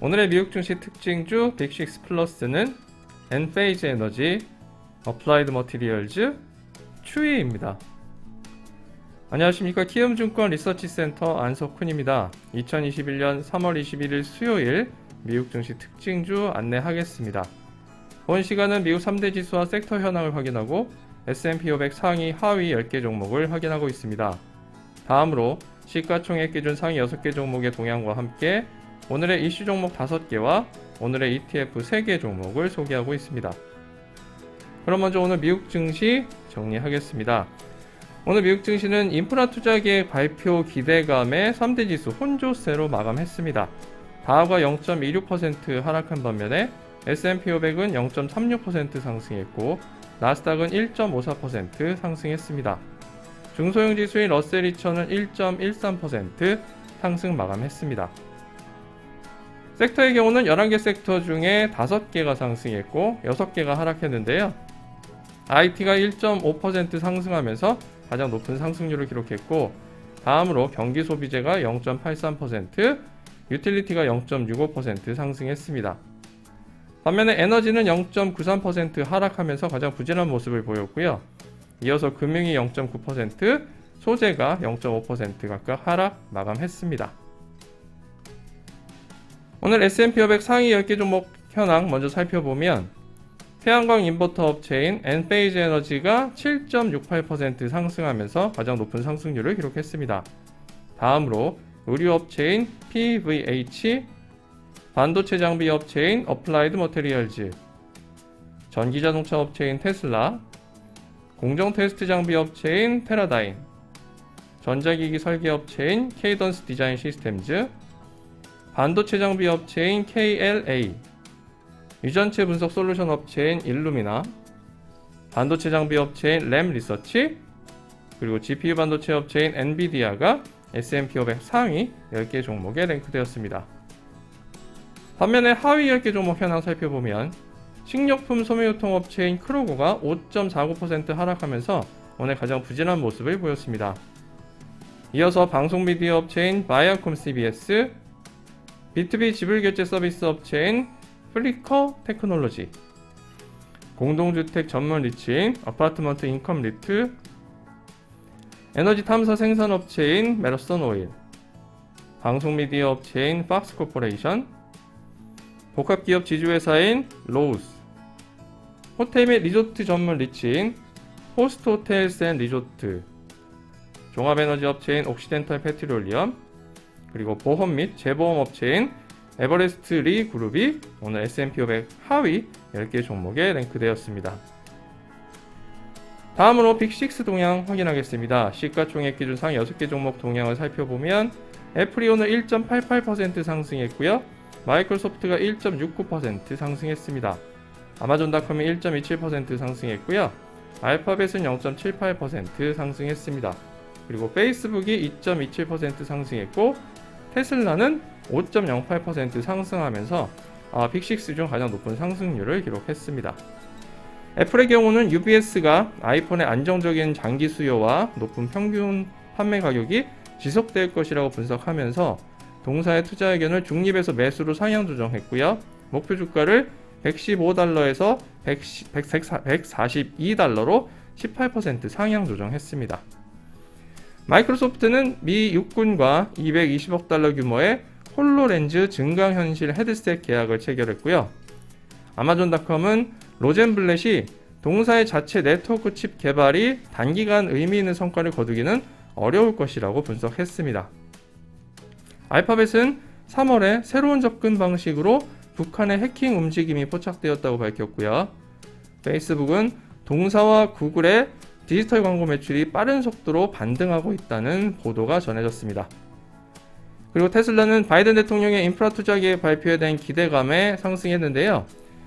오늘의 미국 증시 특징주 빅6 플러스는 엔페이즈 에너지, 어플라이드 머티리얼즈, 츄이입니다. 안녕하십니까 키움증권 리서치센터 안석훈입니다. 2021년 3월 31일 수요일 미국 증시 특징주 안내하겠습니다. 본 시간은 미국 3대 지수와 섹터 현황을 확인하고 S&P 500 상위 하위 10개 종목을 확인하고 있습니다. 다음으로 시가총액 기준 상위 6개 종목의 동향과 함께 오늘의 이슈 종목 5개와 오늘의 ETF 3개 종목을 소개하고 있습니다. 그럼 먼저 오늘 미국 증시 정리하겠습니다. 오늘 미국 증시는 인프라 투자 계획 발표 기대감에 3대 지수 혼조세로 마감했습니다. 다우가 0.26% 하락한 반면에 S&P 500은 0.36% 상승했고 나스닥은 1.54% 상승했습니다. 중소형 지수인 러셀 2000은 1.13% 상승 마감했습니다. 섹터의 경우는 11개 섹터 중에 5개가 상승했고 6개가 하락했는데요. IT가 1.5% 상승하면서 가장 높은 상승률을 기록했고 다음으로 경기 소비재가 0.83%, 유틸리티가 0.65% 상승했습니다. 반면에 에너지는 0.93% 하락하면서 가장 부진한 모습을 보였고요. 이어서 금융이 0.9%, 소재가 0.5% 각각 하락 마감했습니다. 오늘 S&P 500 상위 10개 종목 현황 먼저 살펴보면 태양광 인버터 업체인 엔페이즈 에너지가 7.68% 상승하면서 가장 높은 상승률을 기록했습니다. 다음으로 의류 업체인 PVH, 반도체 장비 업체인 어플라이드 머테리얼즈, 전기자동차 업체인 테슬라, 공정 테스트 장비 업체인 테라다인, 전자기기 설계 업체인 케이던스 디자인 시스템즈, 반도체 장비 업체인 KLA, 유전체 분석 솔루션 업체인 일루미나, 반도체 장비 업체인 램 리서치, 그리고 GPU 반도체 업체인 엔비디아가 S&P 500 상위 10개 종목에 랭크되었습니다. 반면에 하위 10개 종목 현황 살펴보면 식료품 소매유통 업체인 크로거가 5.49% 하락하면서 오늘 가장 부진한 모습을 보였습니다. 이어서 방송 미디어 업체인 바이아콤 CBS, B2B 지불결제 서비스 업체인 플리트코 테크놀로지, 공동주택 전문 리츠인 아파트먼트 인컴 리트, 에너지 탐사 생산 업체인 매러선 오일, 방송 미디어 업체인 폭스 코퍼레이션, 복합기업 지주회사인 로우스, 호텔 및 리조트 전문 리츠인 호스트 호텔스 앤 리조트, 종합에너지 업체인 옥시덴탈 페트롤리엄, 그리고 보험 및 재보험 업체인 에버레스트 리 그룹이 오늘 S&P 500 하위 10개 종목에 랭크되었습니다. 다음으로 빅6 동향 확인하겠습니다. 시가총액 기준 상 6개 종목 동향을 살펴보면 애플이 오늘 1.88% 상승했고요. 마이크로소프트가 1.69% 상승했습니다. 아마존닷컴이 1.27% 상승했고요. 알파벳은 0.78% 상승했습니다. 그리고 페이스북이 2.27% 상승했고 테슬라는 5.08% 상승하면서 아, 빅6 중 가장 높은 상승률을 기록했습니다. 애플의 경우는 UBS가 아이폰의 안정적인 장기 수요와 높은 평균 판매 가격이 지속될 것이라고 분석하면서 동사의 투자 의견을 중립에서 매수로 상향 조정했고요. 목표 주가를 115달러에서 142달러로 18% 상향 조정했습니다. 마이크로소프트는 미 육군과 220억 달러 규모의 홀로렌즈 증강현실 헤드셋 계약을 체결했고요. 아마존닷컴은 로젠블렛이 동사의 자체 네트워크 칩 개발이 단기간 의미 있는 성과를 거두기는 어려울 것이라고 분석했습니다. 알파벳은 3월에 새로운 접근 방식으로 북한의 해킹 움직임이 포착되었다고 밝혔고요. 페이스북은 동사와 구글의 디지털 광고 매출이 빠른 속도로 반등하고 있다는 보도가 전해졌습니다. 그리고 테슬라는 바이든 대통령의 인프라 투자 계획 발표에 대한 기대감에 상승했는데요.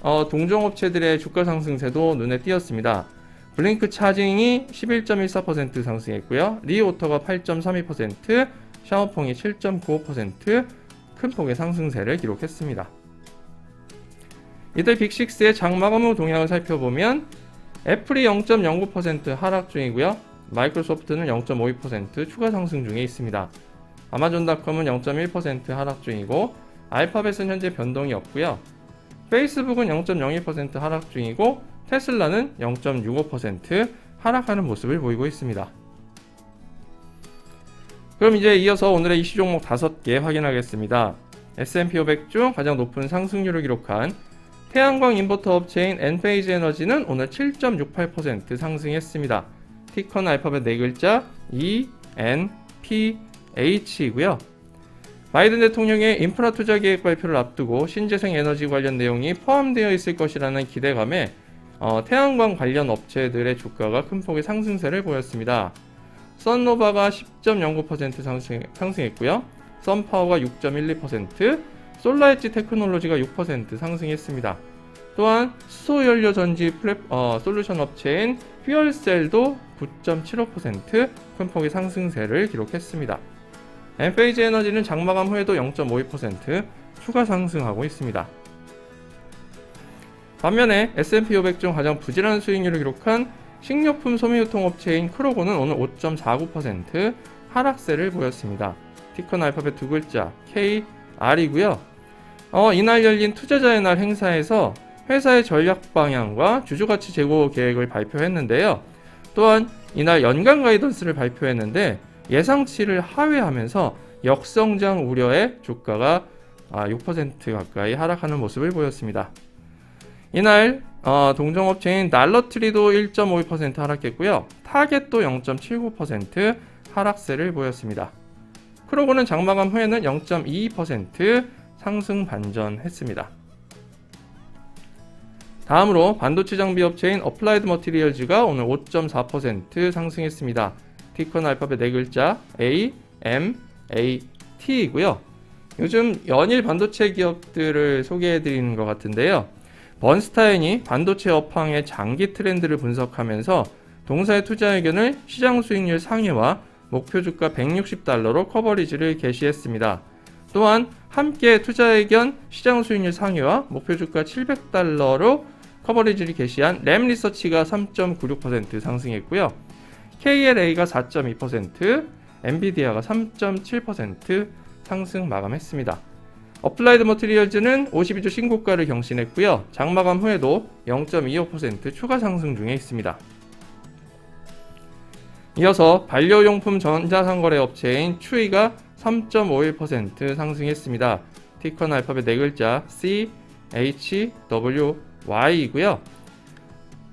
어, 동종 업체들의 주가 상승세도 눈에 띄었습니다. 블링크 차징이 11.14% 상승했고요. 리오터가 8.32%, 샤오펑이 7.95%큰 폭의 상승세를 기록했습니다. 이들 빅6의 장마감 후 동향을 살펴보면 애플이 0.09% 하락 중이고요. 마이크로소프트는 0.52% 추가 상승 중에 있습니다. 아마존닷컴은 0.1% 하락 중이고 알파벳은 현재 변동이 없고요. 페이스북은 0.02% 하락 중이고 테슬라는 0.65% 하락하는 모습을 보이고 있습니다. 그럼 이제 이어서 오늘의 이슈 종목 5개 확인하겠습니다. S&P 500 중 가장 높은 상승률을 기록한 태양광 인버터 업체인 엔페이즈 에너지는 오늘 7.68% 상승했습니다. 티커는 알파벳 4글자 E, N, P, H이고요. 바이든 대통령의 인프라 투자 계획 발표를 앞두고 신재생 에너지 관련 내용이 포함되어 있을 것이라는 기대감에 어, 태양광 관련 업체들의 주가가 큰 폭의 상승세를 보였습니다. 썬노바가 10.09% 상승, 상승했고요. 썬파워가 6.12%, 솔라엣지 테크놀로지가 6% 상승했습니다. 또한 수소연료 전지 플랫, 어, 솔루션 업체인 퓨얼셀도 9.75% 큰 폭의 상승세를 기록했습니다. 엔페이즈 에너지는 장마감 후에도 0.52% 추가 상승하고 있습니다. 반면에 S&P 500 중 가장 부진한 수익률을 기록한 식료품 소매유통업체인 크로거는 오늘 5.49% 하락세를 보였습니다. 티커는 알파벳 두 글자 KR이고요. 어, 이날 열린 투자자의 날 행사에서 회사의 전략 방향과 주주가치 제고 계획을 발표했는데요. 또한 이날 연간 가이던스를 발표했는데 예상치를 하회하면서 역성장 우려에 주가가 6% 아, 가까이 하락하는 모습을 보였습니다. 이날 어, 동종업체인 달러트리도 1.52% 하락했고요. 타겟도 0.79% 하락세를 보였습니다. 크로고는 장마감 후에는 0.22% 상승 반전했습니다. 다음으로 반도체 장비 업체인 어플라이드 머티리얼즈가 오늘 5.4% 상승했습니다. ticker는 알파벳 4글자 A, M, A, T이고요. 요즘 연일 반도체 기업들을 소개해 드리는 것 같은데요. 번스타인이 반도체 업황의 장기 트렌드를 분석하면서 동사의 투자 의견을 시장 수익률 상회와 목표 주가 160달러로 coverage를 개시했습니다. 또한 함께 투자 의견 시장 수익률 상회와 목표 주가 700달러로 coverage를 개시한 램 리서치가 3.96% 상승했고요. KLA가 4.2%, 엔비디아가 3.7% 상승 마감했습니다. 어플라이드 머티리얼즈는 52주 신고가를 경신했고요. 장마감 후에도 0.25% 추가 상승 중에 있습니다. 이어서 반려용품 전자상거래 업체인 츄이가 3.51% 상승했습니다. 티커는 알파벳 4글자 C, H, W, Y이고요.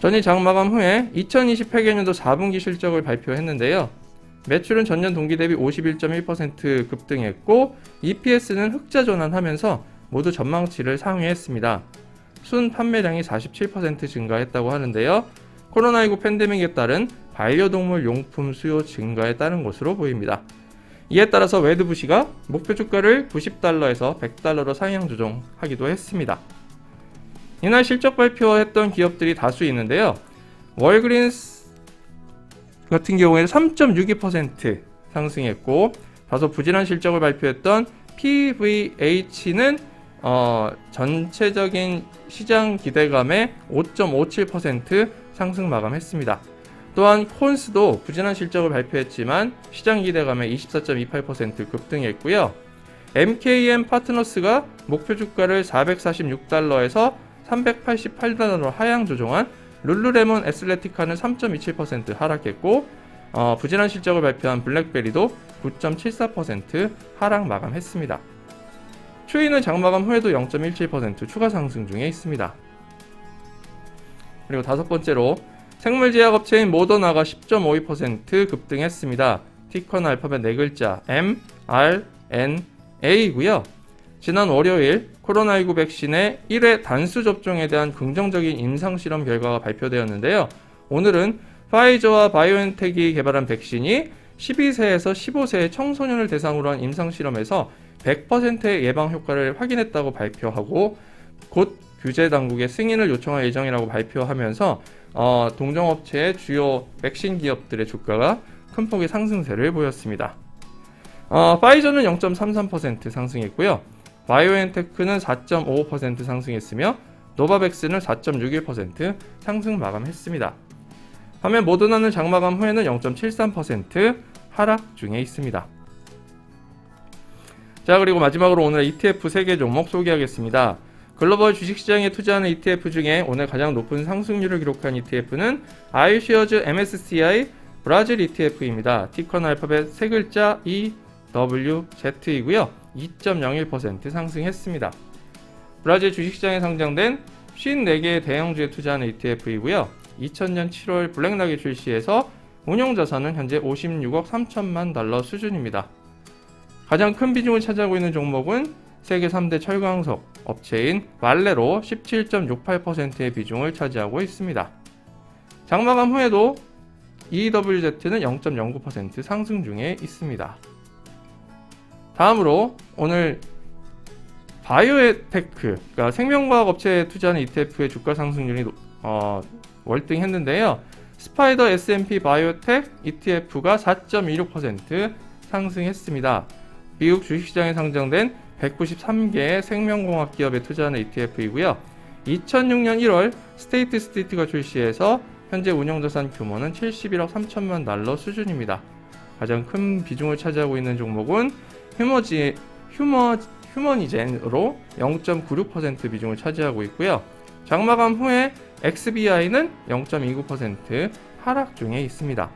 전일 장 마감 후에 2028년도 4분기 실적을 발표했는데요. 매출은 전년 동기 대비 51.1% 급등했고 EPS는 흑자 전환하면서 모두 전망치를 상회했습니다. 순 판매량이 47% 증가했다고 하는데요. 코로나19 팬데믹에 따른 반려동물 용품 수요 증가에 따른 것으로 보입니다. 이에 따라서 웨드부시가 목표 주가를 90달러에서 100달러로 상향 조정하기도 했습니다. 이날 실적 발표했던 기업들이 다수 있는데요. 월그린스 같은 경우에는 3.62% 상승했고 다소 부진한 실적을 발표했던 PVH는 어, 전체적인 시장 기대감에 5.57% 상승 마감했습니다. 또한 콘스도 부진한 실적을 발표했지만 시장 기대감에 24.28% 급등했고요. MKM 파트너스가 목표 주가를 446달러에서 388달러로 하향 조정한 룰루레몬 에슬레티카는 3.27% 하락했고 어, 부진한 실적을 발표한 블랙베리도 9.74% 하락 마감했습니다. 추이는 장마감 후에도 0.17% 추가 상승 중에 있습니다. 그리고 다섯 번째로 생물제약 업체인 모더나가 10.52% 급등했습니다. 티커는 알파벳 4글자 M, R, N, A이고요. 지난 월요일 코로나19 백신의 1회 단수 접종에 대한 긍정적인 임상실험 결과가 발표되었는데요. 오늘은 파이저와 바이오엔텍이 개발한 백신이 12세에서 15세의 청소년을 대상으로 한 임상실험에서 100%의 예방 효과를 확인했다고 발표하고 곧 규제 당국의 승인을 요청할 예정이라고 발표하면서 어, 동종업체의 주요 백신 기업들의 주가가 큰 폭의 상승세를 보였습니다. 어, 파이저는 0.33% 상승했고요. 바이오엔테크는 4.55% 상승했으며 노바백스는 4.61% 상승 마감했습니다. 반면 모더나는 장마감 후에는 0.73% 하락 중에 있습니다. 자, 그리고 마지막으로 오늘 ETF 3개 종목 소개하겠습니다. 글로벌 주식시장에 투자하는 ETF 중에 오늘 가장 높은 상승률을 기록한 ETF는 iShares MSCI 브라질 ETF입니다. 티커는 알파벳 세 글자 EWZ이고요. 2.01% 상승했습니다. 브라질 주식시장에 상장된 54개의 대형주에 투자하는 ETF이고요. 2000년 7월 블랙락이 출시해서 운용 자산은 현재 56억 3천만 달러 수준입니다. 가장 큰 비중을 차지하고 있는 종목은 세계 3대 철광석 업체인 발레로 17.68%의 비중을 차지하고 있습니다. 장마감 후에도 EWZ는 0.09% 상승 중에 있습니다. 다음으로 오늘 바이오테크, 그러니까 생명과학 업체에 투자하는 ETF의 주가 상승률이 어, 월등했는데요. 스파이더 S&P 바이오텍 ETF가 4.26% 상승했습니다. 미국 주식시장에 상장된 193개의 생명공학 기업에 투자하는 ETF이고요. 2006년 1월 스테이트 스트리트가 출시해서 현재 운영자산 규모는 71억 3천만 달러 수준입니다. 가장 큰 비중을 차지하고 있는 종목은 휴머지, 휴머, 휴머니젠으로 0.96% 비중을 차지하고 있고요. 장마감 후에 XBI는 0.29% 하락 중에 있습니다.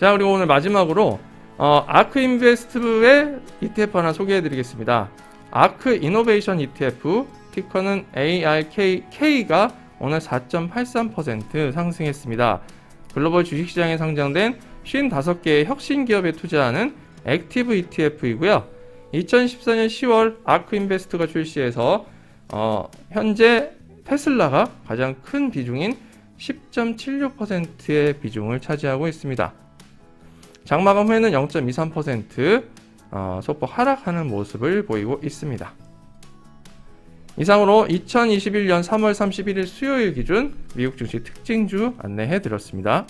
자, 그리고 오늘 마지막으로 어, 아크 인베스트의 ETF 하나 소개해 드리겠습니다. 아크 이노베이션 ETF ticker는 ARKK가 오늘 4.83% 상승했습니다. 글로벌 주식시장에 상장된 55개의 혁신 기업에 투자하는 active ETF이고요. 2014년 10월 아크 인베스트가 출시해서 어, 현재 테슬라가 가장 큰 비중인 10.76%의 비중을 차지하고 있습니다. 장마감 후에는 0.23% 어, 소폭 하락하는 모습을 보이고 있습니다. 이상으로 2021년 3월 31일 수요일 기준 미국 증시 특징주 안내해 드렸습니다.